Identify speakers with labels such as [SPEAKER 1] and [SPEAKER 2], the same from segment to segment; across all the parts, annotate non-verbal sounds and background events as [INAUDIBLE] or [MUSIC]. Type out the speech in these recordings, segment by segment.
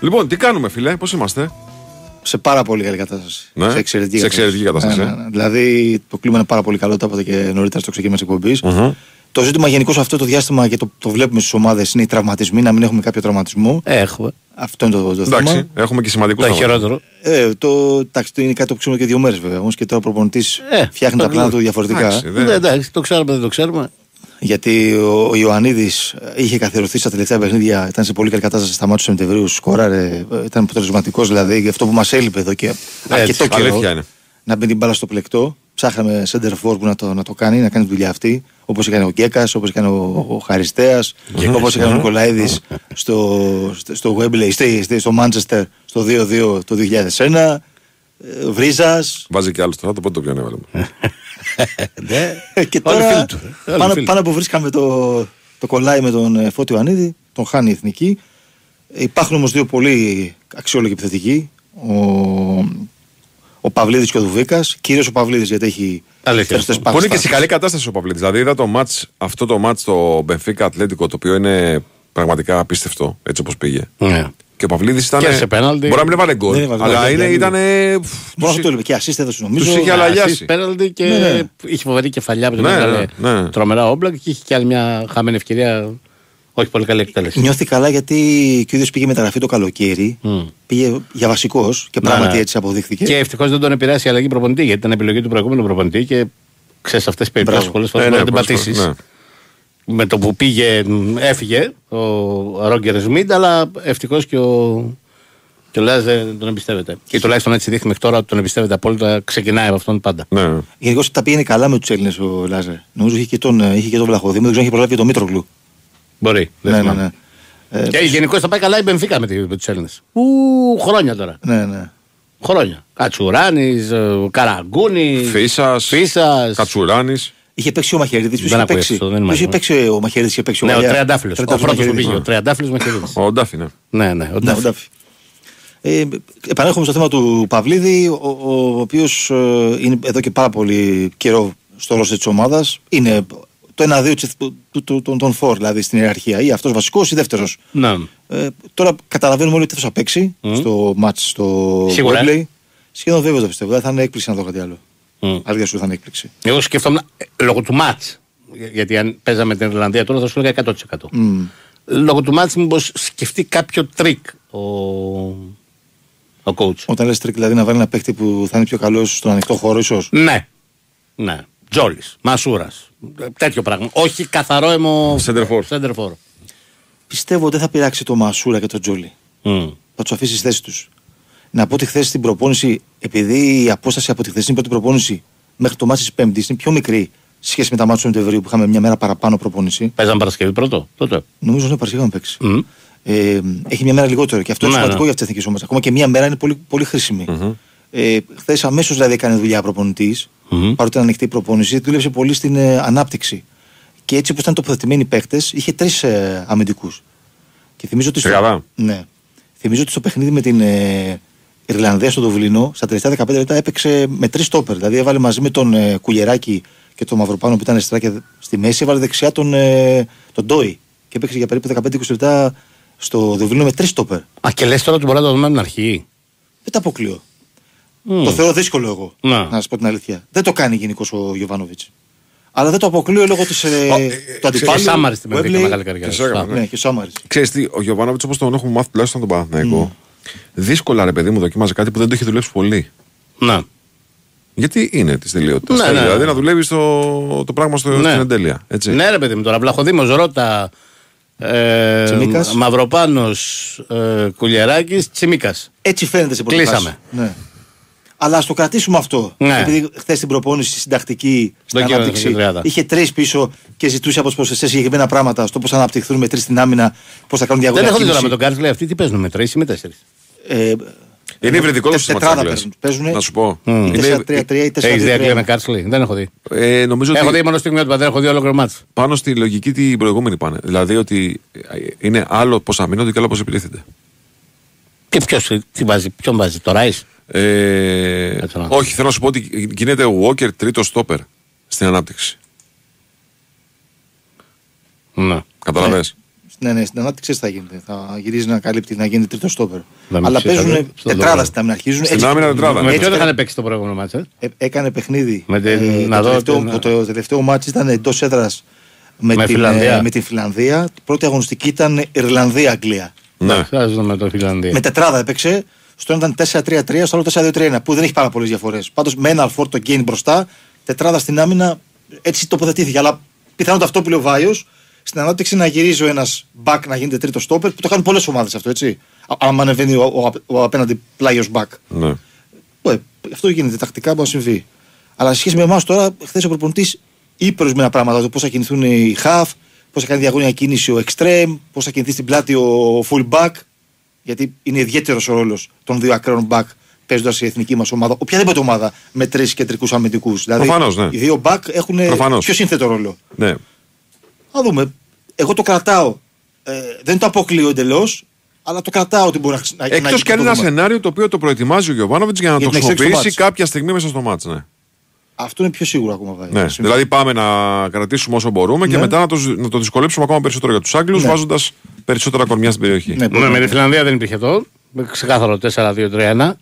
[SPEAKER 1] Λοιπόν, τι κάνουμε, φίλε, πώς είμαστε;
[SPEAKER 2] Σε πάρα πολύ καλή κατάσταση.
[SPEAKER 1] Ναι,
[SPEAKER 2] Σε εξαιρετική
[SPEAKER 1] σε εξαιρετική κατάσταση,
[SPEAKER 2] Ναι, ναι, ναι. Δηλαδή το κλίμα είναι πάρα πολύ καλό, το είπατε και νωρίτερα στο ξεκίνημα της εκπομπής.
[SPEAKER 1] Μμμ.
[SPEAKER 2] Το ζήτημα γενικώ αυτό το διάστημα και το, το βλέπουμε στις ομάδες είναι οι τραυματισμοί, να μην έχουμε κάποιο τραυματισμό.
[SPEAKER 3] Έχουμε.
[SPEAKER 2] Αυτό είναι το, το
[SPEAKER 1] Εντάξει,
[SPEAKER 2] θέμα.
[SPEAKER 1] έχουμε και σημαντικού
[SPEAKER 3] Το χειρότερο.
[SPEAKER 2] Ε, το, εντάξει, το είναι κάτι που ξέρουμε και δύο μέρες βέβαια. Όμως και τώρα ο προπονητής
[SPEAKER 3] Ε,
[SPEAKER 2] φτιάχνει τα
[SPEAKER 3] το
[SPEAKER 2] πλάνα
[SPEAKER 3] λέω.
[SPEAKER 2] του διαφορετικά.
[SPEAKER 1] Εντάξει, δεν-
[SPEAKER 3] Ναι, εντάξει, το ξέρουμε, δεν το ξέρουμε.
[SPEAKER 2] Γιατί ο, ο Ιωαννίδης είχε καθιερωθεί στα τελευταία παιχνίδια, ήταν σε πολύ καλή κατάσταση στα μάτια του Σεπτεμβρίου, σκόραρε, ε, ήταν αποτελεσματικός δηλαδή. για Αυτό που μας έλειπε εδώ και αρκετό καιρό.
[SPEAKER 1] αλήθεια είναι.
[SPEAKER 2] Να μπει την μπάλα στο πλεκτό. Ψάχναμε center for που να το, να το κάνει, να κάνει τη δουλειά αυτή. Όπως έκανε ο Γκέκας, όπως έκανε ο, ο Χαριστέας, όπως έκανε ο Νικολαίδης στο, στο, στο Wembley, στη- στη- στο Manchester στο 2-2 το 2001. Βρίζας.
[SPEAKER 1] Βάζει και άλλο τώρα, το πότε το πιάνει, έβαλε. [LAUGHS]
[SPEAKER 3] Ναι.
[SPEAKER 2] και
[SPEAKER 3] Όλοι
[SPEAKER 2] τώρα
[SPEAKER 3] φίλοι του, ε. Όλοι
[SPEAKER 2] πάνω,
[SPEAKER 3] φίλοι
[SPEAKER 2] πάνω που βρίσκαμε το, το κολλάει με τον ε, Φώτιο Ανίδη, τον χάνει η εθνική. Ε, Υπάρχουν όμως δύο πολύ αξιόλογοι επιθετικοί. Ο, ο Παυλίδης και ο Δουβίκας. Κυρίως ο Παυλίδης γιατί έχει
[SPEAKER 3] Αλήθεια.
[SPEAKER 2] περισσότερες
[SPEAKER 1] Που είναι και σε
[SPEAKER 2] παραστάσεις.
[SPEAKER 1] καλή κατάσταση ο Παυλίτη. Δηλαδή είδα το μάτς, αυτό το μάτς το Benfica Ατλέτικο, το οποίο είναι πραγματικά απίστευτο έτσι όπως πήγε.
[SPEAKER 3] Ναι.
[SPEAKER 1] Και ο Παυλίδης ήταν.
[SPEAKER 3] Και σε πέναλτι.
[SPEAKER 1] Μπορεί να μην έβαλε γκολ.
[SPEAKER 2] Δεν έβαλε
[SPEAKER 1] Αλλά
[SPEAKER 2] γκολ,
[SPEAKER 1] είναι,
[SPEAKER 2] δεν
[SPEAKER 1] ήταν.
[SPEAKER 2] Μόνο αυτό το είπε. Και assist έδωσε νομίζω.
[SPEAKER 1] Τους είχε αλλαγιάσει.
[SPEAKER 3] Assist, penalty και
[SPEAKER 2] Ναι, ναι.
[SPEAKER 3] είχε φοβερή κεφαλιά που τον
[SPEAKER 1] Ναι,
[SPEAKER 3] έβγαλε
[SPEAKER 1] ναι, ναι.
[SPEAKER 3] τρομερά όμπλα και είχε και άλλη μια χαμένη ευκαιρία. Όχι πολύ καλή εκτέλεση.
[SPEAKER 2] Νιώθει καλά γιατί και ο ίδιος πήγε μεταγραφή το καλοκαίρι. Πήγε για βασικός και
[SPEAKER 3] Ναι,
[SPEAKER 2] πράγματι
[SPEAKER 3] ναι.
[SPEAKER 2] έτσι αποδείχθηκε.
[SPEAKER 3] Και ευτυχώς δεν τον επηρέασε η αλλαγή προπονητή γιατί ήταν επιλογή του προηγούμενου προπονητή και ξέρεις αυτές τις περιπτώσεις
[SPEAKER 2] Μπράβο.
[SPEAKER 3] πολλές φορές
[SPEAKER 1] Ε,
[SPEAKER 3] μπορεί
[SPEAKER 1] ναι,
[SPEAKER 3] να την
[SPEAKER 1] πολλές
[SPEAKER 3] πατήσεις.
[SPEAKER 1] Φορές, ναι.
[SPEAKER 3] Με το που πήγε, μ, έφυγε ο Ρόγκερ Σμιντ, αλλά ευτυχώς και ο, και ο Λάζε τον εμπιστεύεται. Και τουλάχιστον έτσι δείχνει μέχρι τώρα ότι τον εμπιστεύεται απόλυτα. Ξεκινάει από αυτόν πάντα.
[SPEAKER 1] Ναι.
[SPEAKER 2] Γενικώς τα πήγαινε καλά με τους Έλληνες ο Λάζερ. Νομίζω είχε και τον, ε, είχε και τον Βλαχοδήμο, δεν ξέρω αν είχε προλάβει και τον Μήτροκλου.
[SPEAKER 3] Μπορεί. δεν
[SPEAKER 2] Ναι, ναι,
[SPEAKER 3] θυμάμαι.
[SPEAKER 2] ναι. Ε,
[SPEAKER 3] Και γενικώς θα πάει καλά η Μπενφίκα με, τη- με τους Έλληνες. Ου, χρόνια τώρα.
[SPEAKER 2] ναι, ναι.
[SPEAKER 3] Χρόνια. Κατσουράνης, Καραγκούνης.
[SPEAKER 1] Φίσας.
[SPEAKER 3] Φίσας.
[SPEAKER 1] Κατσουράνης.
[SPEAKER 2] Είχε παίξει ο Μαχαιρίδη. Ποιος
[SPEAKER 3] Δεν
[SPEAKER 2] είχε
[SPEAKER 3] ακούει
[SPEAKER 2] παίξει.
[SPEAKER 3] αυτό, δεν
[SPEAKER 2] Ποιος είχε
[SPEAKER 3] είμαι
[SPEAKER 2] παίξει ο Μαχαιρίδη. Είχε παίξει
[SPEAKER 3] Ναι, ο
[SPEAKER 2] Γαλλιά.
[SPEAKER 3] Τριαντάφυλλος. Ο
[SPEAKER 2] Τριαντάφυλλος
[SPEAKER 3] πρώτο που
[SPEAKER 2] Μαχαιρίδης.
[SPEAKER 3] πήγε. Ο Τριαντάφυλλος με χαιρετήσει.
[SPEAKER 1] Ο Ντάφι, ναι.
[SPEAKER 3] Ναι, ναι. Ο
[SPEAKER 2] Ναι, ο
[SPEAKER 3] Ντάφη.
[SPEAKER 2] Ντάφη. Ε, επανέρχομαι στο θέμα του Παυλίδη, ο, ο, ο οποίος είναι εδώ και πάρα πολύ καιρό στο ρόστερ της ομάδας. Είναι το 1-2 της- του- του- του- των, των φορ, δηλαδή στην ιεραρχία. Ή αυτός βασικός ή δεύτερος.
[SPEAKER 3] Ναι.
[SPEAKER 2] Ε, τώρα καταλαβαίνουμε όλοι ότι θα παίξει στο match στο
[SPEAKER 3] Σίγουρα.
[SPEAKER 2] Wembley. Σχεδόν βέβαιος το πιστεύω. Δεν θα είναι έκπληξη να δω κάτι άλλο.
[SPEAKER 3] Μμ.
[SPEAKER 2] Αλήθεια σου θα είναι έκπληξη.
[SPEAKER 3] Εγώ σκεφτόμουν ε, λόγω του μάτς. Γιατί αν παίζαμε την Ιρλανδία τώρα θα σου έλεγα 100%.
[SPEAKER 2] Μμ.
[SPEAKER 3] Λόγω του μάτς, μήπως σκεφτεί κάποιο τρίκ ο, ο coach.
[SPEAKER 2] Όταν λες τρίκ, δηλαδή να βάλει ένα παίχτη που θα είναι πιο καλός στον ανοιχτό χώρο, ίσως;
[SPEAKER 3] Ναι. Ναι. Τζόλης, Μασούρας. Τέτοιο πράγμα. Όχι καθαρό αιμο.
[SPEAKER 1] Center for.
[SPEAKER 3] Center for.
[SPEAKER 2] Πιστεύω ότι δεν θα πειράξει το Μασούρα και το Τζόλι.
[SPEAKER 3] Μμ.
[SPEAKER 2] Θα τους αφήσει στη θέση τους. Να πω ότι χθες στην προπόνηση, επειδή η απόσταση από τη χθεσινή πρώτη προπόνηση μέχρι το μάτι της Πέμπτης είναι πιο μικρή σε σχέση με τα μάτια του Σεπτεμβρίου που είχαμε μια μέρα παραπάνω προπόνηση.
[SPEAKER 3] Παίζαν Παρασκευή πρώτο. Τότε.
[SPEAKER 2] Νομίζω ότι Παρασκευή είχαμε παίξει.
[SPEAKER 3] Μμ.
[SPEAKER 2] Ε, έχει μια μέρα λιγότερο και αυτό είναι
[SPEAKER 3] Ναι,
[SPEAKER 2] σημαντικό
[SPEAKER 3] ναι.
[SPEAKER 2] για τις εθνικές ομάδες. Ακόμα και μια μέρα είναι πολύ, πολύ χρήσιμη. Ε, Χθες αμέσως δηλαδή έκανε δουλειά προπονητής,
[SPEAKER 3] Μμμ.
[SPEAKER 2] παρότι ήταν ανοιχτή η προπόνηση, δούλεψε πολύ στην ε, ανάπτυξη. Και έτσι όπως ήταν τοποθετημένοι οι παίκτες, είχε τρεις ε, αμυντικούς. Και θυμίζω ότι. στο-
[SPEAKER 1] Τριάδα.
[SPEAKER 2] Ναι. Θυμίζω ότι στο παιχνίδι με την ε, Ιρλανδία στο Δουβλίνο, στα τελευταία 15 λεπτά έπαιξε με τρεις στόπερ. Δηλαδή έβαλε μαζί με τον ε, Κουλιεράκη και τον Μαυροπάνο που ήταν αριστερά και στη μέση, έβαλε δεξιά τον, ε, τον Ντόι. Και έπαιξε για περίπου 15-20 λεπτά στο Δουβλίνο με τρεις στόπερ.
[SPEAKER 3] Α, και λες τώρα ότι μπορεί να το δούμε από την αρχή;
[SPEAKER 2] Δεν τα αποκλείω.
[SPEAKER 3] Μμ.
[SPEAKER 2] Το θεωρώ δύσκολο εγώ.
[SPEAKER 3] Να.
[SPEAKER 2] Να σας πω την αλήθεια. Δεν το κάνει γενικώ ο Γιωβάνοβιτς. Αλλά δεν το αποκλείω λόγω της, ε,
[SPEAKER 1] Ω, ε,
[SPEAKER 2] του αντιπάλου.
[SPEAKER 3] Και Σάμαρης στην
[SPEAKER 2] Wembley.
[SPEAKER 3] Πενδύκα μεγάλη καριέρα.
[SPEAKER 1] Και σε έκανα,
[SPEAKER 2] Ναι, και ο Σάμαρης.
[SPEAKER 1] Ξέρεις τι, ο Γιωβάνοβιτς όπως τον έχουμε μάθει τουλάχιστον τον Παναθηναϊκό, δύσκολα ρε παιδί μου δοκίμαζε κάτι που δεν το έχει δουλέψει πολύ.
[SPEAKER 3] Να.
[SPEAKER 1] Γιατί είναι της τελειότητας.
[SPEAKER 3] Ναι, ναι.
[SPEAKER 1] Δηλαδή να δουλεύει το, το πράγμα στο, στην εντέλεια. Έτσι.
[SPEAKER 3] Ναι, ρε παιδί μου, τώρα Βλαχοδήμος, Ρώτα, ε,
[SPEAKER 2] Τσιμίκας.
[SPEAKER 3] Μαυροπάνος, ε, Κουλιαράκης, Τσιμίκας.
[SPEAKER 2] Έτσι φαίνεται σε πρώτη
[SPEAKER 3] Κλείσαμε.
[SPEAKER 2] φάση. Ναι. Αλλά ας το κρατήσουμε αυτό.
[SPEAKER 3] Ναι.
[SPEAKER 2] Επειδή χθες στην προπόνηση συντακτική στην
[SPEAKER 3] Δεν
[SPEAKER 2] ανάπτυξη
[SPEAKER 3] γίνεται τριάδα.
[SPEAKER 2] είχε τρεις πίσω και ζητούσε από τους προσφεστέ συγκεκριμένα πράγματα στο πώς θα αναπτυχθούν με τρεις στην άμυνα, πώς θα κάνουν
[SPEAKER 3] Δεν
[SPEAKER 2] διαγωνία.
[SPEAKER 3] έχω δει τώρα με τον Κάρτ, λέει αυτοί τι παίζουν με τρεις ή με τέσσερις.
[SPEAKER 2] Ε,
[SPEAKER 1] Είναι υβριδικό το
[SPEAKER 2] τε-
[SPEAKER 1] σύστημα
[SPEAKER 2] τετράδα
[SPEAKER 1] της Αγγλίας.
[SPEAKER 2] παίζουν. Παίζουν
[SPEAKER 1] Να σου πω.
[SPEAKER 2] ή
[SPEAKER 1] Είναι,
[SPEAKER 2] 4-3-3 ή 4-2-3.
[SPEAKER 3] Έχει δει Αγγλία με Κάρτ, δεν έχω δει.
[SPEAKER 1] ε, νομίζω
[SPEAKER 3] Έχω
[SPEAKER 1] ότι
[SPEAKER 3] δει μόνο στιγμή ότι δεν έχω δει ολόκληρο μάτσο.
[SPEAKER 1] πάνω στη λογική την προηγούμενη πάνε. Δηλαδή ότι ε, είναι άλλο πώ αμήνονται και άλλο πώ επιτίθεται.
[SPEAKER 3] Και ποιος τι βάζει, ποιον βάζει, το Ράι.
[SPEAKER 1] Ε,
[SPEAKER 3] Κάτσε να-
[SPEAKER 1] όχι, θέλω να σου πω ότι γίνεται ο Walker τρίτο στόπερ στην ανάπτυξη.
[SPEAKER 3] Ναι.
[SPEAKER 1] Καταλαβες.
[SPEAKER 2] Ναι, ναι, στην ανάπτυξη έτσι θα γίνεται. Θα γυρίζει να καλύπτει να γίνεται τρίτο στόπερ.
[SPEAKER 3] Να μην
[SPEAKER 2] Αλλά
[SPEAKER 3] ξέρετε,
[SPEAKER 2] παίζουν
[SPEAKER 3] στον
[SPEAKER 2] τετράδα
[SPEAKER 3] δρόμο.
[SPEAKER 2] στην άμυνα. Αρχίζουν
[SPEAKER 1] Στην
[SPEAKER 2] έτσι.
[SPEAKER 1] άμυνα τετράδα.
[SPEAKER 3] Με
[SPEAKER 1] Έτσι
[SPEAKER 3] ποιον είχαν παίξει το προηγούμενο μάτσα.
[SPEAKER 2] Ε, έκανε παιχνίδι.
[SPEAKER 3] Με την-
[SPEAKER 2] ε,
[SPEAKER 3] να
[SPEAKER 2] το,
[SPEAKER 3] δω
[SPEAKER 2] τελευταίο,
[SPEAKER 3] την-
[SPEAKER 2] που το τελευταίο ματς ήταν εντός έδρας με,
[SPEAKER 3] Με
[SPEAKER 2] την,
[SPEAKER 3] Φινλανδία.
[SPEAKER 2] ε, με την Φινλανδία. Η πρώτη αγωνιστική ήταν Ιρλανδία-Αγγλία.
[SPEAKER 1] Ναι.
[SPEAKER 3] Χρειάζεται με το Φινλανδία;
[SPEAKER 2] Με τετράδα έπαιξε. Στο ένα ήταν 4-3-3, στο άλλο 4-2-3-1. Που δεν έχει πάρα πολλές διαφορές. Πάντως με ένα φορ τον Κέιν μπροστά, τετράδα στην άμυνα, έτσι τοποθετήθηκε. Αλλά πιθανότατα αυτό που λέει ο Βάιος, στην ανάπτυξη να γυρίζει ο ένας μπακ να γίνεται τρίτος στόπερ, που το κάνουν πολλές ομάδες αυτό, έτσι. Α- Άμα ανεβαίνει ο, ο, ο απέναντι πλάγιος μπακ.
[SPEAKER 1] ναι.
[SPEAKER 2] Ε, αυτό γίνεται τακτικά, μπορεί να συμβεί. Αλλά σε σχέση με εμάς τώρα, χθες ο προπονητής είπε ορισμένα πράγματα. Το πώς θα κινηθούν οι half, πώς θα κάνει διαγώνια κίνηση ο extreme, πώς θα κινηθεί στην πλάτη ο full back. Γιατί είναι ιδιαίτερος ο ρόλος των δύο ακραίων back παίζοντας η εθνική μας ομάδα, οποιαδήποτε ομάδα με τρεις κεντρικούς αμυντικούς. Δηλαδή,
[SPEAKER 1] Προφανώς, ναι.
[SPEAKER 2] οι δύο back έχουν
[SPEAKER 1] Προφανώς.
[SPEAKER 2] πιο σύνθετο ρόλο.
[SPEAKER 1] ναι.
[SPEAKER 2] Να δούμε. Εγώ το κρατάω. Ε, δεν το αποκλείω εντελώς, αλλά το κρατάω ότι μπορεί να χρησι- να να
[SPEAKER 1] Εκτός
[SPEAKER 2] γίνει
[SPEAKER 1] και αν
[SPEAKER 2] το
[SPEAKER 1] είναι ένα
[SPEAKER 2] δούμε.
[SPEAKER 1] σενάριο το οποίο το προετοιμάζει ο Γιωβάνοβιτς για να
[SPEAKER 2] Για
[SPEAKER 1] το
[SPEAKER 2] την εξέλιξη του
[SPEAKER 1] χρησιμοποιήσει
[SPEAKER 2] μάτς.
[SPEAKER 1] κάποια στιγμή μέσα στο μάτς. Ναι.
[SPEAKER 2] Αυτό είναι πιο σίγουρο ακόμα. Βάγια.
[SPEAKER 1] Ναι.
[SPEAKER 2] Θα συμβεί.
[SPEAKER 1] Δηλαδή πάμε να κρατήσουμε όσο μπορούμε και
[SPEAKER 2] Ναι.
[SPEAKER 1] μετά να το, να το δυσκολέψουμε ακόμα περισσότερο για τους Άγγλους,
[SPEAKER 2] Ναι.
[SPEAKER 1] βάζοντας περισσότερα κορμιά στην περιοχή.
[SPEAKER 2] Ναι,
[SPEAKER 3] Ναι, με τη Φιλανδία δεν υπήρχε αυτό. Ξεκάθαρο 4-2-3-1.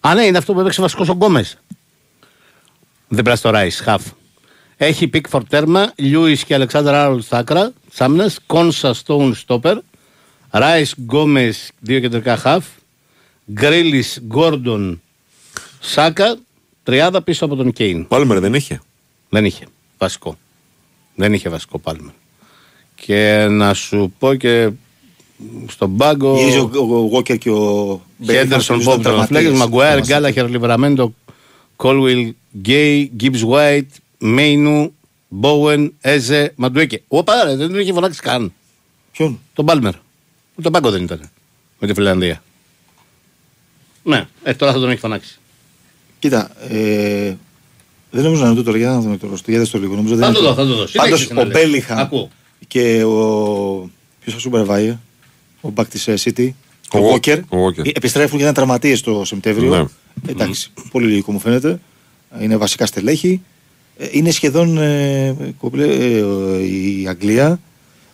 [SPEAKER 3] Α, ναι, είναι αυτό που έπαιξε βασικός ο Γκόμες. Δίπλα στο Ράις, χαφ. Έχει Πίκφορ τέρμα, Λιούι και Αλεξάνδρα Άρολ στα άκρα, Σάμνε, Κόνσα Στόουν στόπερ, Ράι Γκόμε, δύο κεντρικά χαφ, Γκρίλι Γκόρντον Σάκα, τριάδα πίσω από τον Κέιν.
[SPEAKER 1] Πάλμερ δεν είχε;
[SPEAKER 3] Δεν είχε βασικό. Δεν είχε βασικό Πάλμερ. Και να σου πω και στον πάγκο.
[SPEAKER 2] Γυρίζει ο, ο, ο Walker και ο
[SPEAKER 3] Χέντερσον,
[SPEAKER 2] Μπέικον,
[SPEAKER 3] Μπόμπ,
[SPEAKER 2] τραυματίες.
[SPEAKER 3] Φλέγκερ, Μαγκουάιρ,
[SPEAKER 2] Τραυματίες.
[SPEAKER 3] Γκάλαχερ, Λιβραμέντο, Κόλουιλ, Γκέι, Γκίμπ Βάιτ, Μέινου, Μπόουεν, Έζε, Μαντουέκε. Οπα, ρε, δεν τον είχε φωνάξει καν.
[SPEAKER 2] Ποιον;
[SPEAKER 3] Τον Πάλμερ. Τον πάγκο δεν ήταν. Με τη Φιλανδία. Ναι, ε, τώρα θα τον έχει φωνάξει.
[SPEAKER 2] Κοίτα, ε, δεν νομίζω να είναι τούτο, για να δούμε το ρostro, για δες το λίγο. Νομίζω
[SPEAKER 3] Θα
[SPEAKER 2] δεν
[SPEAKER 3] το
[SPEAKER 2] είναι
[SPEAKER 3] δω, θα το δω.
[SPEAKER 2] Πάντως
[SPEAKER 3] Συνέχισε να
[SPEAKER 2] ο
[SPEAKER 3] λες.
[SPEAKER 2] Μπέλιχαμ
[SPEAKER 3] Ακούω.
[SPEAKER 2] και ο. Ποιος θα σου Βάιε, ο Μπακ της City,
[SPEAKER 1] Ο
[SPEAKER 2] ο
[SPEAKER 1] Walker.
[SPEAKER 2] Walker,
[SPEAKER 1] Ο Walker.
[SPEAKER 2] ε, επιστρέφουν και ήταν τραυματίες το Σεπτέμβριο.
[SPEAKER 1] Ναι.
[SPEAKER 2] Εντάξει, πολύ λογικό μου φαίνεται. Είναι βασικά στελέχη. Ε, Είναι σχεδόν ε, κομπλέ, ε, η Αγγλία.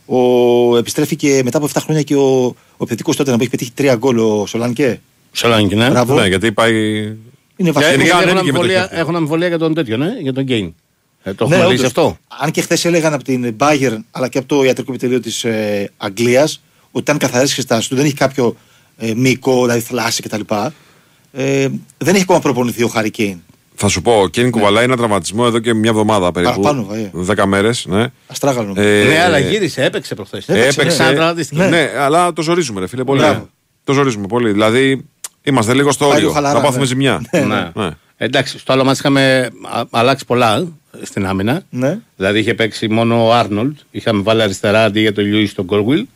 [SPEAKER 2] Ο, επιστρέφει και μετά από 7 χρόνια και ο, ο επιθετικός τότε να έχει πετύχει τρία γκολ ο Σολάνκε.
[SPEAKER 3] Σολάνκι, ναι.
[SPEAKER 2] Μπράβο.
[SPEAKER 1] Ναι, γιατί πάει.
[SPEAKER 2] Είναι
[SPEAKER 3] Και
[SPEAKER 2] βασικός.
[SPEAKER 1] Γενικά
[SPEAKER 3] γιατί
[SPEAKER 1] δεν
[SPEAKER 3] έχουν
[SPEAKER 1] είναι και
[SPEAKER 3] αμφιβολία,
[SPEAKER 1] μετοχή.
[SPEAKER 3] έχουν αμφιβολία για τον τέτοιο, ναι, για τον Γκέιν. Ε, το
[SPEAKER 2] Ναι,
[SPEAKER 3] έχουμε λύσει
[SPEAKER 2] όντως.
[SPEAKER 3] αυτό.
[SPEAKER 2] Αν και χθες έλεγαν από την Bayern αλλά και από το ιατρικό επιτελείο της ε, Αγγλίας ότι ήταν καθαρές εξετάσει του, δεν έχει κάποιο ε, μυϊκό, δηλαδή θλάση κτλ. Ε, δεν έχει ακόμα προπονηθεί ο Χάρη Κέιν.
[SPEAKER 1] Θα σου πω, ο Κέιν κουβαλάει ένα τραυματισμό εδώ και μια εβδομάδα περίπου.
[SPEAKER 2] Παραπάνω, βαέ.
[SPEAKER 1] 10 μέρες. Ναι.
[SPEAKER 2] Αστράγαλο.
[SPEAKER 1] Ε,
[SPEAKER 3] ναι, αλλά γύρισε, έπαιξε προχθές.
[SPEAKER 2] Έπαιξε,
[SPEAKER 1] Έπαιξε.
[SPEAKER 3] Σαν τραυματίστηκε.
[SPEAKER 1] Ναι.
[SPEAKER 2] Ναι.
[SPEAKER 1] αλλά το ζορίζουμε, ρε φίλε. Πολύ.
[SPEAKER 2] Μπράβο.
[SPEAKER 1] Το ζορίζουμε πολύ. Δηλαδή, είμαστε λίγο στο
[SPEAKER 2] Πάει
[SPEAKER 1] όριο.
[SPEAKER 2] λίγο χαλαρά,
[SPEAKER 1] να πάθουμε
[SPEAKER 2] ναι.
[SPEAKER 1] ζημιά.
[SPEAKER 2] Ναι.
[SPEAKER 3] Ναι.
[SPEAKER 1] Ναι.
[SPEAKER 3] Εντάξει, στο άλλο μας είχαμε α- αλλάξει πολλά ε, στην άμυνα.
[SPEAKER 2] Ναι.
[SPEAKER 3] Δηλαδή είχε παίξει μόνο ο Άρνολτ. Είχαμε βάλει αριστερά αντί για τον Λιούι τον Κόρουιλ.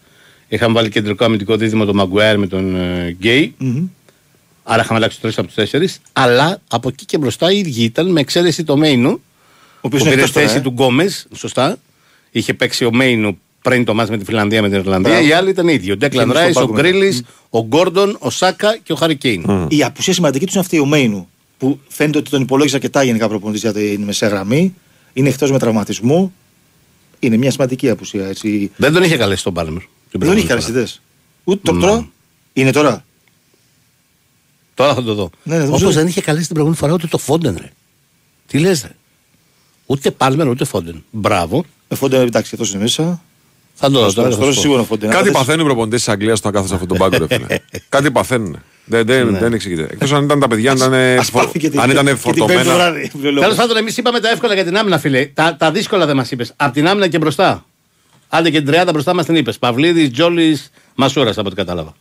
[SPEAKER 3] Είχαμε βάλει κεντρικό αμυντικό δίδυμο τον Μαγκουέρ με τον ε, Γκέι.
[SPEAKER 2] Μμμ.
[SPEAKER 3] Άρα είχαμε αλλάξει τρεις από τους τέσσερις. Αλλά από εκεί και μπροστά οι ίδιοι ήταν με εξαίρεση το Μέινου.
[SPEAKER 2] Ο
[SPEAKER 3] Που
[SPEAKER 2] οποίο είναι
[SPEAKER 3] πήρε
[SPEAKER 2] εκτός τώρα,
[SPEAKER 3] θέση
[SPEAKER 2] ε.
[SPEAKER 3] του Γκόμες, σωστά. Είχε παίξει ο Μέινου πριν το μάτς με τη Φιλανδία με την Ιρλανδία.
[SPEAKER 2] Μπράβο.
[SPEAKER 3] Οι άλλοι ήταν οι ίδιοι. Ο Ντέκλαν
[SPEAKER 2] Και
[SPEAKER 3] Ράις,
[SPEAKER 2] στον
[SPEAKER 3] ο
[SPEAKER 2] πάγκο
[SPEAKER 3] Γκρίλις, ο Γκόρντον, ο Σάκα και ο Χαρικέιν.
[SPEAKER 2] Η απουσία σημαντική τους είναι αυτή ο Μέινου. Που φαίνεται ότι τον υπολόγιζε αρκετά γενικά προπονητής για την μεσαία γραμμή. Είναι εκτός με τραυματισμό. Είναι μια σημαντική απουσία. Έτσι.
[SPEAKER 3] Δεν τον είχε καλέσει τον Πάλμερ. την
[SPEAKER 2] Δεν έχει
[SPEAKER 3] προηγούμενη
[SPEAKER 2] καλέ
[SPEAKER 3] φορά.
[SPEAKER 2] ιδέε. Ούτε
[SPEAKER 3] Ναι.
[SPEAKER 2] τώρα. Είναι τώρα.
[SPEAKER 3] Τώρα θα το δω.
[SPEAKER 2] Ναι, ναι,
[SPEAKER 3] Όπως
[SPEAKER 2] νομίζω-
[SPEAKER 3] δεν είχε καλέσει την προηγούμενη φορά ούτε το Φόντεν, ρε. Τι λες, ρε. Ούτε Πάλμερ ούτε Φόντεν. Μπράβο.
[SPEAKER 2] Με φόντε εντάξει, αυτό είναι μέσα.
[SPEAKER 3] Θα το δω τώρα. θα
[SPEAKER 2] Τώρα
[SPEAKER 3] σου πω.
[SPEAKER 2] σίγουρα φόντε.
[SPEAKER 1] Κάτι παθαίνουν οι προπονητές της Αγγλίας όταν κάθονται σε αυτόν τον πάγκο, ρε φίλε. [LAUGHS] Κάτι παθαίνουν. Δεν, δεν,
[SPEAKER 3] Ναι.
[SPEAKER 1] δεν εξηγείται. Εκτός αν ήταν τα παιδιά, αν ήταν,
[SPEAKER 2] Ας πάθει και την-
[SPEAKER 1] αν ήταν
[SPEAKER 2] και την πέμπτη
[SPEAKER 1] φορτωμένα.
[SPEAKER 2] βράδυ.
[SPEAKER 3] Τέλος πάντων, εμείς είπαμε τα εύκολα για την άμυνα, φίλε. Τα, τα δύσκολα δεν μας είπες. Απ' την άμυνα και μπροστά. Άντε και την τριάδα μπροστά μας την είπες. Παυλίδης, Τζόλης, Μασούρας από ό,τι κατάλαβα.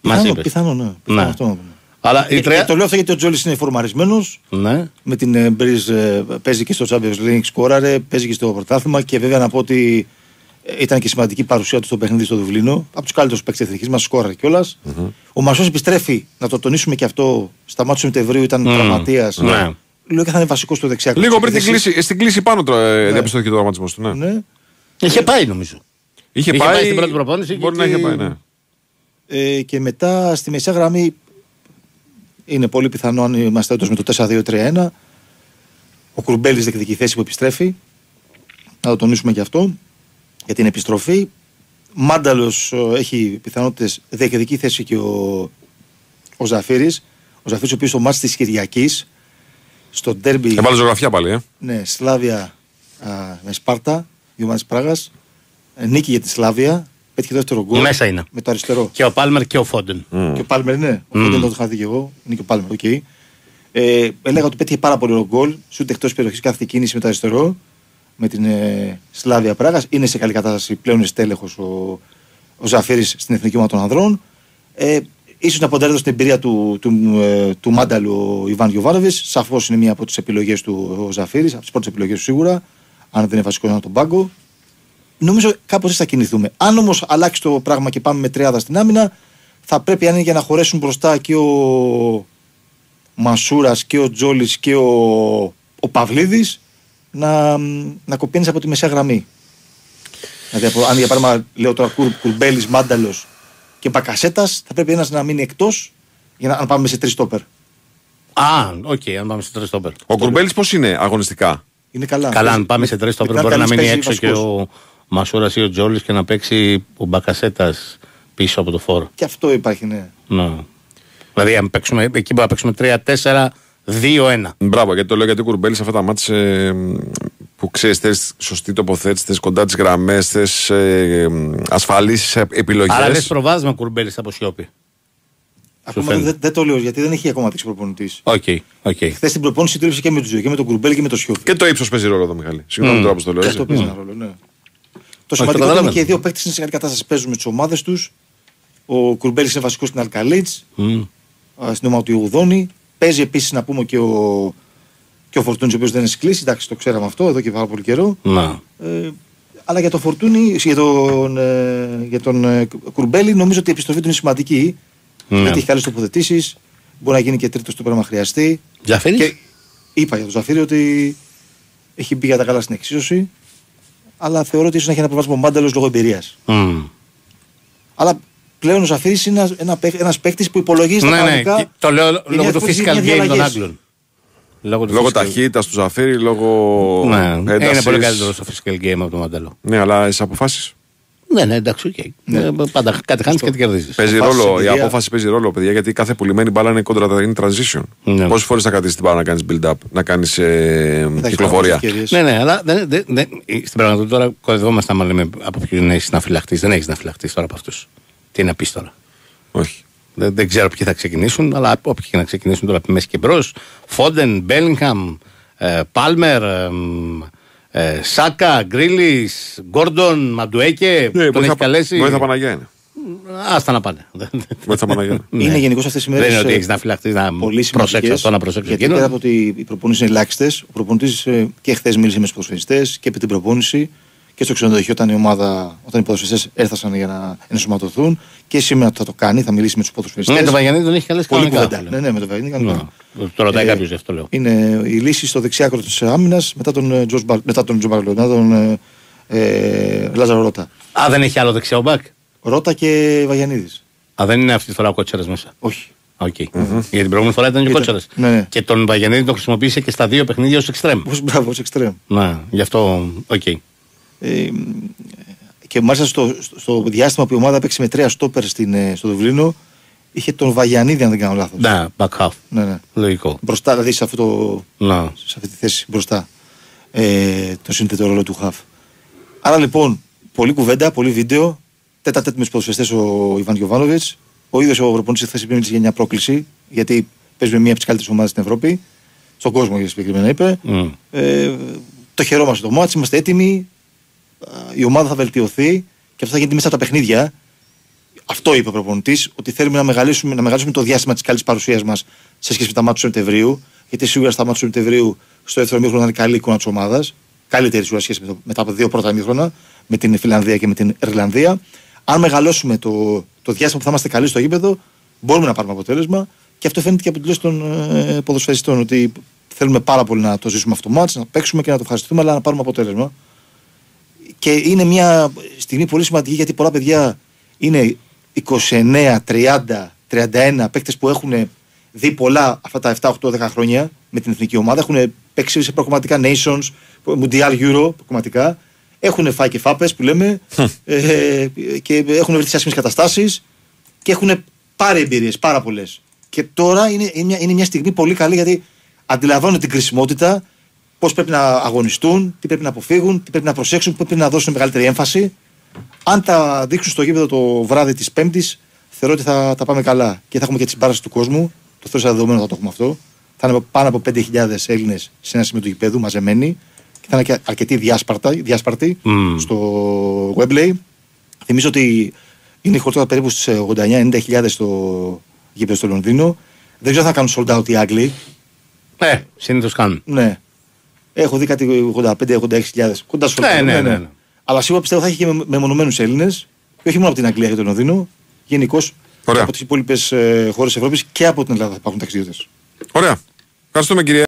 [SPEAKER 3] Μας
[SPEAKER 2] Πιθανό,
[SPEAKER 3] είπες.
[SPEAKER 2] πιθανό, ναι. Πιθανό
[SPEAKER 3] Ναι.
[SPEAKER 2] αυτό να πούμε.
[SPEAKER 3] Αλλά η
[SPEAKER 2] Ε,
[SPEAKER 3] τρία.
[SPEAKER 2] ε, το λέω αυτό γιατί ο Τζόλις είναι φορμαρισμένος.
[SPEAKER 3] Ναι.
[SPEAKER 2] Με την ε, Μπριζ ε, παίζει και στο Champions League, σκόραρε, παίζει και στο πρωτάθλημα και βέβαια να πω ότι ε, ήταν και σημαντική παρουσία του στο παιχνίδι στο Δουβλίνο. Από τους καλύτερους παίκτες της εθνικής μας, σκόραρε κιόλας. Ο Μασός επιστρέφει, να το τονίσουμε και αυτό, στα μάτια του Σεπτεμβρίου ήταν
[SPEAKER 3] Μμμ.
[SPEAKER 2] τραυματίας.
[SPEAKER 3] Ναι.
[SPEAKER 2] Λέω και θα είναι βασικός στο δεξιά.
[SPEAKER 1] Λίγο πριν την
[SPEAKER 2] επίθεση.
[SPEAKER 1] κλίση, στην κλίση πάνω τώρα ε, διαπιστώθηκε το τραυματισμό του. Ναι.
[SPEAKER 2] Ναι.
[SPEAKER 3] Είχε πάει νομίζω.
[SPEAKER 1] Είχε,
[SPEAKER 3] Είχε
[SPEAKER 1] πάει,
[SPEAKER 3] πάει στην πρώτη προπόνηση
[SPEAKER 1] Μπορεί
[SPEAKER 3] και
[SPEAKER 1] να είχε
[SPEAKER 3] εκεί-
[SPEAKER 1] πάει, ναι.
[SPEAKER 2] Ε, και μετά στη μεσαία γραμμή είναι πολύ πιθανό αν είμαστε έντος με το 4-2-3-1 ο Κουρμπέλης διεκδικεί θέση που επιστρέφει να το τονίσουμε και αυτό για την επιστροφή Μάνταλος έχει πιθανότητες διεκδική θέση και ο, ο Ζαφύρης. Ο Ζαφείρης, ο οποίος στο ματς της Κυριακής, στο ντέρμπι.
[SPEAKER 1] Έβαλε ζωγραφιά πάλι, ε.
[SPEAKER 2] Ναι, Σλάβια α, με Σπάρτα, Ιωάννη Πράγας. Νίκη για τη Σλάβια. Πέτυχε το δεύτερο γκολ.
[SPEAKER 3] Μέσα είναι.
[SPEAKER 2] Με το αριστερό.
[SPEAKER 3] Και ο Πάλμερ και ο Φόντεν.
[SPEAKER 2] Και ο Πάλμερ είναι. Ο Φόντεν το είχα δει και εγώ. Είναι και ο Πάλμερ, οκ. Ε, έλεγα ότι πέτυχε πάρα πολύ ωραίο γκολ. Σουτ εκτός περιοχής κάθε κίνηση με το αριστερό. Με την ε, Σλάβια Πράγας. Είναι σε καλή κατάσταση πλέον στέλεχος ο, ο Ζαφύρη στην εθνική ομάδα των ανδρών. Ε, ίσως να ποντάρει στην εμπειρία του, του, ε, του Μάνταλου ο Ιβάν Γιοβάνοβη. Σαφώς είναι μία από τις επιλογές του ο Ζαφύρη, από τις πρώτες επιλογές του σίγουρα. Αν δεν είναι βασικός να τον πάγκο. Νομίζω κάπως έτσι θα κινηθούμε. Αν όμως αλλάξει το πράγμα και πάμε με τριάδα στην άμυνα, θα πρέπει αν είναι για να χωρέσουν μπροστά και ο Μασούρας και ο Τζόλης και ο, ο Παυλίδης να, να κοπεί ένας από τη μεσαία γραμμή. Δηλαδή, από- αν για παράδειγμα λέω τώρα κουρ, Κουρμπέλης, Μάνταλος και Μπακασέτας, θα πρέπει ένας να μείνει εκτός για να αν πάμε σε τρεις στόπερ.
[SPEAKER 3] Α, οκ, αν πάμε σε τρεις στόπερ.
[SPEAKER 1] Ο Κουρμπέλης πώς είναι αγωνιστικά;
[SPEAKER 2] Είναι καλά.
[SPEAKER 3] Καλά, αν
[SPEAKER 2] Παίζει-
[SPEAKER 3] πάμε σε τρεις στόπερ
[SPEAKER 2] Μετά
[SPEAKER 3] μπορεί να
[SPEAKER 2] καλής
[SPEAKER 3] μείνει
[SPEAKER 2] παίζει
[SPEAKER 3] έξω και
[SPEAKER 2] βασικός.
[SPEAKER 3] ο Μασούρας ή ο Τζόλης και να παίξει ο Μπακασέτας πίσω από το φορ.
[SPEAKER 2] Και αυτό υπάρχει, ναι.
[SPEAKER 3] Ναι. Δηλαδή, αν παίξουμε, εκεί μπορεί να παίξουμε 3-4-2-1.
[SPEAKER 1] Μπράβο, γιατί το λέω γιατί ο Κουρμπέλης σε αυτά τα ματς ε, που ξέρεις, θες σωστή τοποθέτηση, θες κοντά τις γραμμές, θες ε, ασφαλείς επιλογές.
[SPEAKER 3] Άρα λες προβάδισμα Κουρμπέλης από Σιώπη.
[SPEAKER 2] Ακόμα
[SPEAKER 3] φαίνεται.
[SPEAKER 2] δεν, δεν το λέω γιατί δεν έχει ακόμα δείξει προπονητής.
[SPEAKER 3] Οκ, οκ.
[SPEAKER 2] Χθες την προπόνηση δούλεψε και με τους δύο, και με τον Κουρμπέλη και με τον Σιώπη.
[SPEAKER 1] Και το ύψος παίζει ρόλο εδώ, Μιχάλη. Συγγνώμη
[SPEAKER 3] Μμ.
[SPEAKER 1] τώρα που το λέω.
[SPEAKER 2] Και
[SPEAKER 1] έτσι.
[SPEAKER 2] αυτό παίζει ένα ρόλο, ναι. Το σημαντικό είναι
[SPEAKER 3] καταλαβαίνω.
[SPEAKER 2] και οι δύο παίκτες είναι σε καλή κατάσταση. Παίζουν με τις ομάδες τους. Ο Κουρμπέλης είναι βασικός στην Αλ Χαλίτζ,
[SPEAKER 3] Μμ.
[SPEAKER 2] στην ομάδα του Ιουδόνη. Παίζει επίσης να πούμε και ο, και ο Φορτούνης, ο οποίος δεν είναι σκλήσει. Εντάξει, το ξέραμε αυτό εδώ και πάρα πολύ καιρό.
[SPEAKER 3] Να.
[SPEAKER 2] Ε, αλλά για τον Φορτούνη, για τον, ε, για τον ε, Κουρμπέλη, νομίζω ότι η επιστροφή του είναι σημαντική.
[SPEAKER 3] Ναι.
[SPEAKER 2] Γιατί έχει καλές τοποθετήσεις. Μπορεί να γίνει και τρίτος στο πράγμα χρειαστεί.
[SPEAKER 3] Τζαφίρι.
[SPEAKER 2] Και είπα για τον Ζαφίρι ότι έχει μπει για τα καλά στην εξίσωση. Αλλά θεωρώ ότι ίσως να έχει ένα πρόβλημα ο Μάνταλος λόγω εμπειρίας.
[SPEAKER 3] Μμ.
[SPEAKER 2] Αλλά πλέον ο Ζαφείρης είναι ένας, ένα, παίκ- ένας παίκτης που υπολογίζει τα
[SPEAKER 3] Ναι, ναι.
[SPEAKER 2] κανονικά.
[SPEAKER 3] και Το λέω
[SPEAKER 2] Είναι
[SPEAKER 3] λόγω του
[SPEAKER 2] εύκολη
[SPEAKER 3] physical
[SPEAKER 2] μια
[SPEAKER 3] game των
[SPEAKER 2] διαλλαγές.
[SPEAKER 3] Άγγλων. Λόγω, του
[SPEAKER 1] Λόγω
[SPEAKER 3] physical-
[SPEAKER 1] ταχύτητας του Ζαφείρη, λόγω.
[SPEAKER 3] Ναι, είναι
[SPEAKER 1] έντασης.
[SPEAKER 3] πολύ καλύτερος στο physical game από τον Μάνταλο.
[SPEAKER 1] Ναι, αλλά στις αποφάσεις.
[SPEAKER 3] Ναι, ναι, εντάξει, οκ. Ε, Πάντα κάτι χάνεις και κάτι κερδίζεις.
[SPEAKER 1] Παίζει
[SPEAKER 2] Αποφάσεις,
[SPEAKER 1] ρόλο, η
[SPEAKER 2] εμπειρία.
[SPEAKER 1] απόφαση παίζει ρόλο, παιδιά, γιατί κάθε πουλημένη μπάλα είναι κόντρα, είναι transition.
[SPEAKER 3] Ναι.
[SPEAKER 1] Πόσες φορές θα κρατήσεις την μπάλα να κάνεις build-up, να κάνεις ε,
[SPEAKER 2] έχεις
[SPEAKER 1] κυκλοφορία;
[SPEAKER 2] πάρα πολλές ευκαιρίες.
[SPEAKER 3] Ναι, ναι, αλλά δεν, δεν, δεν, στην πραγματικότητα τώρα κοροϊδευόμαστε άμα λέμε από ποιον έχεις να φυλαχτείς. Δεν έχεις να φυλαχτείς τώρα από αυτούς. Τι να πει τώρα.
[SPEAKER 1] Όχι.
[SPEAKER 3] Δεν, δεν ξέρω ποιοι θα ξεκινήσουν, αλλά όποιοι και να ξεκινήσουν τώρα από τη μέση και μπρος. Φόντεν, Μπέλιγχαμ, ε, Πάλμερ, ε, μ, ε, Σάκα, Γκρίλις, Γκόρντον, Μαντουέκε. τον έχεις
[SPEAKER 1] βοήθεια-
[SPEAKER 3] καλέσει;
[SPEAKER 1] Βοήθεια Παναγία είναι.
[SPEAKER 3] Άστα να πάνε.
[SPEAKER 1] Βοήθεια Παναγία.
[SPEAKER 3] Ναι.
[SPEAKER 2] Είναι γενικώ αυτές οι μέρες.
[SPEAKER 3] Δεν είναι ότι έχεις να φυλαχτείς να
[SPEAKER 2] πολύ
[SPEAKER 3] προσέξει
[SPEAKER 2] σημαντικές,
[SPEAKER 3] αυτό, να προσέξει
[SPEAKER 2] Γιατί
[SPEAKER 3] εκείνο.
[SPEAKER 2] πέρα από ότι οι προπονήσει είναι ελάχιστες, ο προπονητής και χθες μίλησε με τους ποδοσφαιριστές και επί την προπόνηση και στο ξενοδοχείο όταν η ομάδα, όταν οι ποδοσφαιριστές έφτασαν για να ενσωματωθούν και σήμερα θα το κάνει, θα μιλήσει με τους ποδοσφαιριστές.
[SPEAKER 3] Ναι, το Βαγιανίδη τον έχει καλέσει
[SPEAKER 2] Πολύ
[SPEAKER 3] κανονικά.
[SPEAKER 2] κουβέντα. Ναι, ναι, με το Βαγιανίδη κανονικά.
[SPEAKER 3] Ναι. Το ρωτάει
[SPEAKER 2] Ε,
[SPEAKER 3] κάποιο γι' αυτό λέω.
[SPEAKER 2] Είναι η λύση στο δεξιάκρο της άμυνας μετά τον ε, Τζορτζ Μπαλ- μετά τον Τζορτζ Μπάλντοκ, μετά τον ε, ε, Λάζαρο Ρώτα.
[SPEAKER 3] Α, δεν έχει άλλο δεξιό μπακ;
[SPEAKER 2] Ρώτα και Βαγιανίδης.
[SPEAKER 3] Α, δεν είναι αυτή τη φορά ο Κώτσιρας μέσα;
[SPEAKER 2] Όχι.
[SPEAKER 3] Οκ. Γιατί την προηγούμενη φορά ήταν και ο
[SPEAKER 2] Ήταν.
[SPEAKER 3] Κώτσιρας.
[SPEAKER 2] Ναι, ναι.
[SPEAKER 3] Και τον Βαγιανίδη τον χρησιμοποίησε και στα δύο παιχνίδια ως εξτρέμ.
[SPEAKER 2] Όπως μπράβο, ως εξτρέμ.
[SPEAKER 3] Ναι, γι' αυτό. Οκ.
[SPEAKER 2] Ε, και μάλιστα στο, στο, στο διάστημα που η ομάδα παίξει με τρία στόπερ στην, ε, στο Δουβλίνο, είχε τον Βαγιανίδη, αν δεν κάνω λάθος.
[SPEAKER 3] Ναι, μπακ χαφ.
[SPEAKER 2] Ναι, ναι.
[SPEAKER 3] Λογικό.
[SPEAKER 2] Μπροστά, δηλαδή σε, αυτό το,
[SPEAKER 3] Ναι.
[SPEAKER 2] σε αυτή τη θέση μπροστά. Ε, το σύνθετο ρόλο του χαφ. Άρα λοιπόν, πολλή κουβέντα, πολύ βίντεο. Τετ α τετ με τους ποδοσφαιριστές ο Ιβάν Γιοβάνοβιτς. Ο ίδιος ο προπονητής χθες είπε για μια πρόκληση, γιατί παίζουμε μία από τις καλύτερες ομάδες στην Ευρώπη. Στον κόσμο, για συγκεκριμένα είπε.
[SPEAKER 3] Μμ.
[SPEAKER 2] Ε, το χαιρόμαστε το μάτι, είμαστε έτοιμοι. Α, Η ομάδα θα βελτιωθεί και αυτό θα γίνει μέσα από τα παιχνίδια. Αυτό είπε ο προπονητής, ότι θέλουμε να μεγαλώσουμε, να μεγαλώσουμε το διάστημα της καλής παρουσίας μας σε σχέση με τα μάτια του Σεπτεμβρίου. Γιατί σίγουρα στα μάτια του Σεπτεμβρίου στο δεύτερο μήχρονο θα είναι καλή εικόνα της ομάδας. Καλύτερη σίγουρα σχέση με, το, με τα δύο πρώτα μήχρονα, με την Φιλανδία και με την Ιρλανδία. Αν μεγαλώσουμε το, το διάστημα που θα είμαστε καλοί στο γήπεδο, μπορούμε να πάρουμε αποτέλεσμα. Και αυτό φαίνεται και από τη λέξη των ε, ποδοσφαιριστών, ότι θέλουμε πάρα πολύ να το ζήσουμε αυτό το μάτς, να παίξουμε και να το ευχαριστούμε, αλλά να πάρουμε αποτέλεσμα. Και είναι μια στιγμή πολύ σημαντική γιατί πολλά παιδιά είναι 29, 30, 31 παίκτες που έχουν δει πολλά αυτά τα 7, 8, 10 χρόνια με την εθνική ομάδα. Έχουν παίξει σε προγραμματικά Nations, Mundial Euro προγραμματικά. Έχουν φάει και φάπε που λέμε ε, και έχουν βρεθεί σε άσχημες καταστάσεις και έχουν πάρει εμπειρίες πάρα πολλές. Και τώρα είναι, είναι, μια, είναι μια στιγμή πολύ καλή γιατί αντιλαμβάνονται την κρισιμότητα, πώς πρέπει να αγωνιστούν, τι πρέπει να αποφύγουν, τι πρέπει να προσέξουν, πού πρέπει να δώσουν μεγαλύτερη έμφαση. Αν τα δείξουν στο γήπεδο το βράδυ της Πέμπτης, θεωρώ ότι θα τα πάμε καλά. Και θα έχουμε και τι συμπάραση του κόσμου. Το θέλω σαν δεδομένο θα το έχουμε αυτό. Θα είναι πάνω από 5.000 Έλληνες σε ένα σημείο του γηπέδου μαζεμένοι και θα είναι και αρκετοί διάσπαρτοι
[SPEAKER 3] Mm.
[SPEAKER 2] στο Webley. Θυμίζω ότι είναι η χορτότα περίπου στις 89-90.000 στο γήπεδο στο Λονδίνο. Δεν ξέρω αν θα κάνουν sold out οι Άγγλοι.
[SPEAKER 3] Ε, συνήθως κάνουν.
[SPEAKER 2] Ναι. Έχω δει κάτι 85-86.000. Κοντά στο
[SPEAKER 3] Ναι,
[SPEAKER 2] Λονδίνο,
[SPEAKER 3] ναι, ναι, ναι.
[SPEAKER 2] Αλλά σίγουρα πιστεύω θα έχει και με- μεμονωμένους Έλληνες. Και όχι μόνο από την Αγγλία και το Λονδίνο. Γενικώς
[SPEAKER 1] Ωραία.
[SPEAKER 2] από τις υπόλοιπες χώρες Ευρώπης και από την Ελλάδα θα υπάρχουν ταξιδιώτες.
[SPEAKER 1] Ωραία. Ευχαριστούμε κύριε.